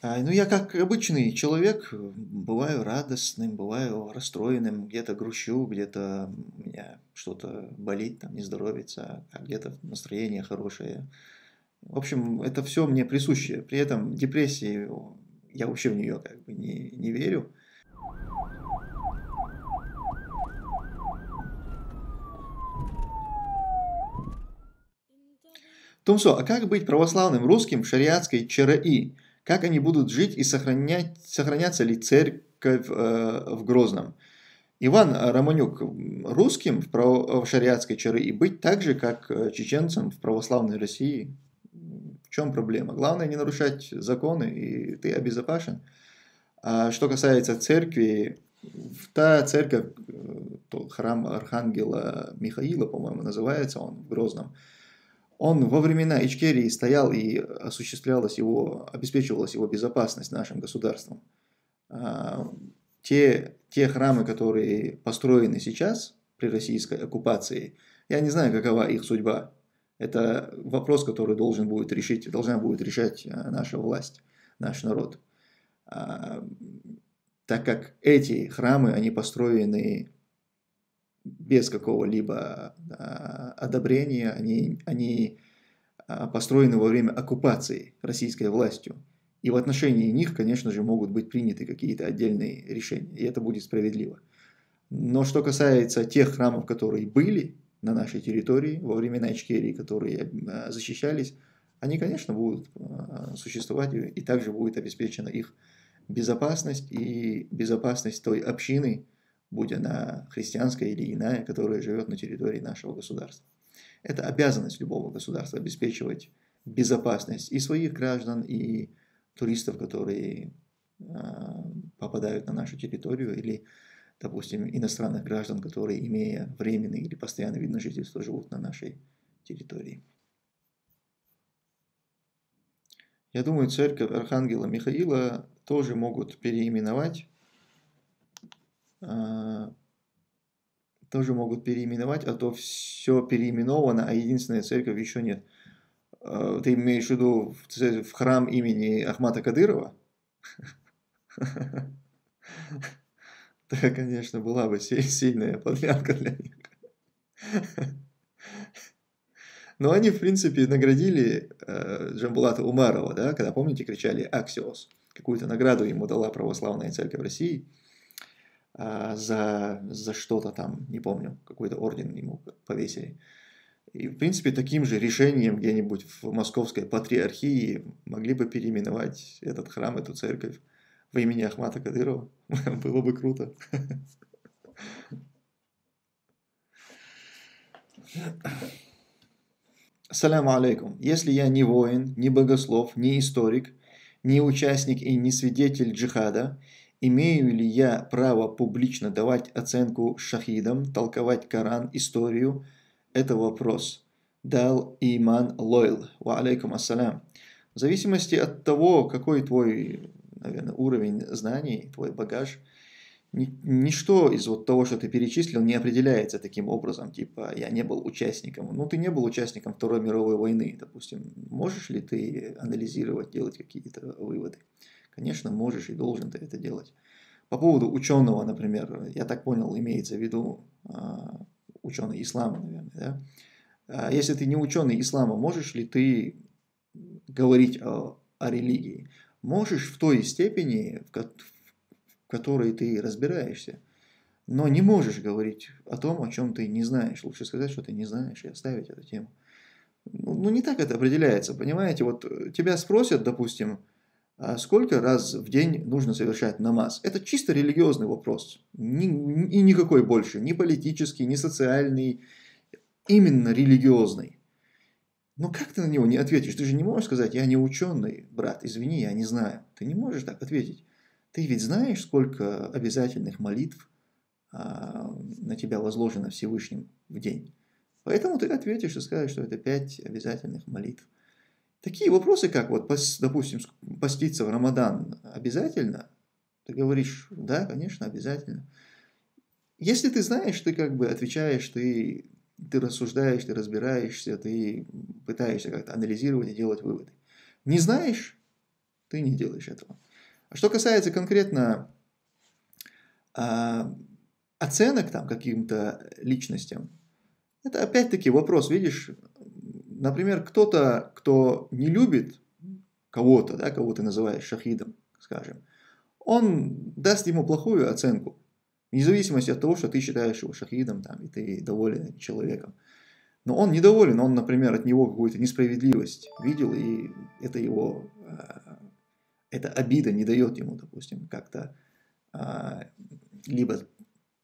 А, ну, я как обычный человек, бываю радостным, бываю расстроенным, где-то грущу, где-то у меня что-то болит, там, не здоровится, а где-то настроение хорошее. В общем, это все мне присуще. При этом депрессии, я вообще в нее как бы не, не верю. Тумсо, а как быть православным русским в шариатской ЧРИ? Как они будут жить и сохранять, сохраняться ли церковь э, в Грозном? Иван Романюк, русским в, право, в шариатской ЧРИ быть так же, как э, чеченцам в православной России? В чем проблема? Главное не нарушать законы, и ты обезопасен. А что касается церкви, та церковь, э, храм Архангела Михаила, по-моему, называется он в Грозном, он во времена Ичкерии стоял и осуществлялась его, обеспечивалась его безопасность нашим государством. А, те, те храмы, которые построены сейчас при российской оккупации, я не знаю, какова их судьба. Это вопрос, который должен будет решить, должна будет решать а, наша власть, наш народ. А, так как эти храмы, они построены без какого-либо а, одобрения, они, они а, построены во время оккупации российской властью. И в отношении них, конечно же, могут быть приняты какие-то отдельные решения, и это будет справедливо. Но что касается тех храмов, которые были на нашей территории во времена Ичкерии, которые а, защищались, они, конечно, будут существовать, и также будет обеспечена их безопасность и безопасность той общины, будь она христианская или иная, которая живет на территории нашего государства. Это обязанность любого государства обеспечивать безопасность и своих граждан, и туристов, которые а, попадают на нашу территорию, или, допустим, иностранных граждан, которые, имея временный или постоянный вид на жительство, живут на нашей территории. Я думаю, церковь Архангела Михаила тоже могут переименовать тоже могут переименовать, а то все переименовано, а единственная церковь еще нет. А, ты имеешь в виду в храм имени Ахмата Кадырова? Да, конечно, была бы сильная подмянка для них. Но они, в принципе, наградили э, Джамбулата Умарова, да, когда, помните, кричали «Аксиос». Какую-то награду ему дала православная церковь России – а, за, за что-то там, не помню, какой-то орден ему повесили. И, в принципе, таким же решением где-нибудь в московской патриархии могли бы переименовать этот храм, эту церковь во имени Ахмата Кадырова. Было бы круто. Саляму алейкум. Если я не воин, не богослов, не историк, не участник и не свидетель джихада, Имею ли я право публично давать оценку шахидам, толковать Коран, историю? Это вопрос. Дал Иман Лойл. Ва алейкум ассалям. В зависимости от того, какой твой, наверное, уровень знаний, твой багаж, ничто из вот того, что ты перечислил, не определяется таким образом, типа я не был участником. Ну, ты не был участником Второй мировой войны, допустим. Можешь ли ты анализировать, делать какие-то выводы? Конечно, можешь и должен ты это делать. По поводу ученого, например, я так понял, имеется в виду а, ученый ислама, наверное, да? А если ты не ученый ислама, можешь ли ты говорить о, о религии? Можешь в той степени, в, ко в которой ты разбираешься, но не можешь говорить о том, о чем ты не знаешь. Лучше сказать, что ты не знаешь, и оставить эту тему. Ну, ну не так это определяется, понимаете? Вот тебя спросят, допустим, сколько раз в день нужно совершать намаз? Это чисто религиозный вопрос. И никакой больше. Ни политический, ни социальный. Именно религиозный. Но как ты на него не ответишь? Ты же не можешь сказать, я не ученый, брат, извини, я не знаю. Ты не можешь так ответить. Ты ведь знаешь, сколько обязательных молитв а, на тебя возложено Всевышним в день. Поэтому ты ответишь и скажешь, что это пять обязательных молитв. Такие вопросы, как вот, допустим, поститься в Рамадан обязательно? Ты говоришь, да, конечно, обязательно. Если ты знаешь, ты как бы отвечаешь, ты, ты рассуждаешь, ты разбираешься, ты пытаешься как-то анализировать и делать выводы. Не знаешь, Ты не делаешь этого. А что касается конкретно а, оценок там каким-то личностям, это опять-таки вопрос, видишь, например, кто-то, кто не любит кого-то, да, кого ты называешь шахидом, скажем, он даст ему плохую оценку, вне зависимости от того, что ты считаешь его шахидом, там, и ты доволен человеком. Но он недоволен, он, например, от него какую-то несправедливость видел, и это его, а, эта обида не дает ему, допустим, как-то а, либо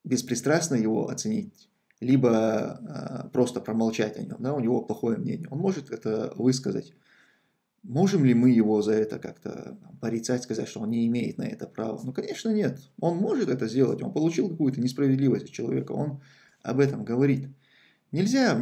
беспристрастно его оценить, либо а, просто промолчать о нем, да, у него плохое мнение. Он может это высказать. Можем ли мы его за это как-то порицать, сказать, что он не имеет на это права? Ну, конечно, нет. Он может это сделать. Он получил какую-то несправедливость от человека. Он об этом говорит. Нельзя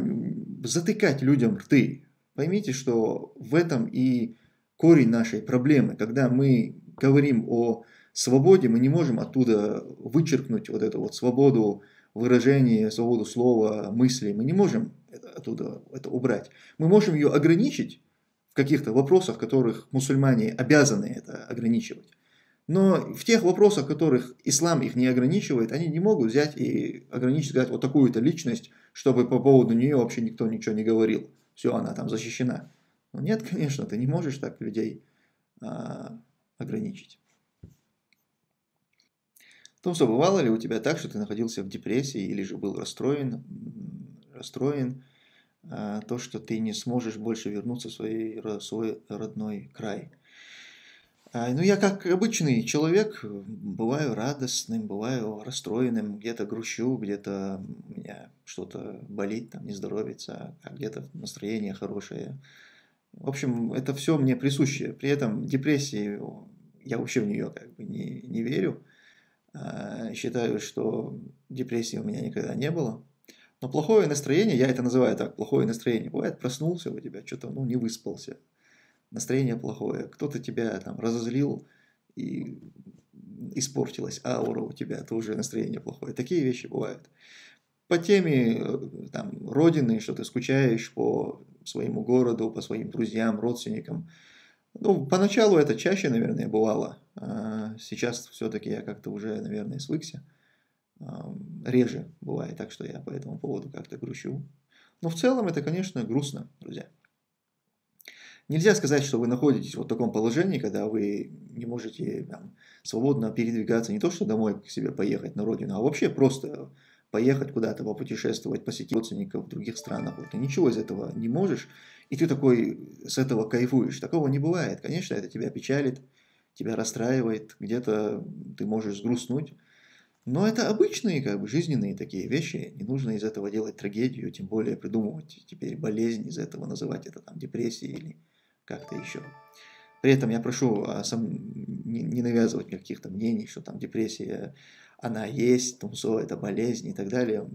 затыкать людям рты. Поймите, что в этом и корень нашей проблемы. Когда мы говорим о свободе, мы не можем оттуда вычеркнуть вот эту вот свободу выражения, свободу слова, мысли. Мы не можем оттуда это убрать. Мы можем ее ограничить, в каких-то вопросах, в которых мусульмане обязаны это ограничивать. Но в тех вопросах, в которых ислам их не ограничивает, они не могут взять и ограничить, сказать, вот такую-то личность, чтобы по поводу нее вообще никто ничего не говорил. Все, она там защищена. Но нет, конечно, ты не можешь так людей а, ограничить. Ну, что, бывало ли у тебя так, что ты находился в депрессии или же был расстроен, расстроен, а, то, что ты не сможешь больше вернуться в свой, свой родной край. А, ну, я как обычный человек, бываю радостным, бываю расстроенным, где-то грущу, где-то у меня что-то болит, там, не здоровится, а где-то настроение хорошее. В общем, это все мне присуще. При этом депрессии, я вообще в нее как бы не, не верю. А, считаю, что депрессии у меня никогда не было. Но плохое настроение, я это называю так, плохое настроение, бывает, проснулся у тебя, что-то, ну, не выспался, настроение плохое, кто-то тебя там разозлил и испортилась аура у тебя, тоже настроение плохое. Такие вещи бывают. По теме э, там, родины, что ты скучаешь по своему городу, по своим друзьям, родственникам. Ну, поначалу это чаще, наверное, бывало. А сейчас все-таки я как-то уже, наверное, свыкся реже бывает так, что я по этому поводу как-то грущу. Но в целом это, конечно, грустно, друзья. Нельзя сказать, что вы находитесь в таком положении, когда вы не можете там, свободно передвигаться, не то что домой к себе поехать на родину, а вообще просто поехать куда-то, попутешествовать, посетить родственников в других странах. Вот, ты ничего из этого не можешь, и ты такой с этого кайфуешь. Такого не бывает. Конечно, это тебя печалит, тебя расстраивает, где-то ты можешь сгрустнуть. Но это обычные, как бы, жизненные такие вещи. Не нужно из этого делать трагедию, тем более придумывать теперь болезнь из этого, называть это там депрессией или как-то еще. При этом я прошу а, сам, не, не навязывать каких-то мнений, что там депрессия, она есть, тумсо, это болезнь и так далее.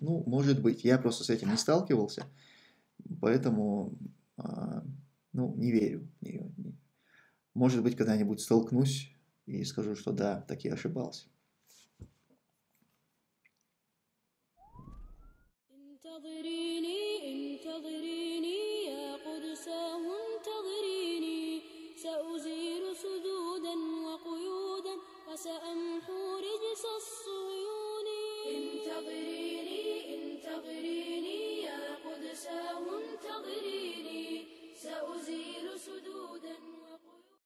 Ну, может быть, я просто с этим не сталкивался, поэтому, а, ну, не верю в нее. Может быть, когда-нибудь столкнусь и скажу, что да, так я ошибался.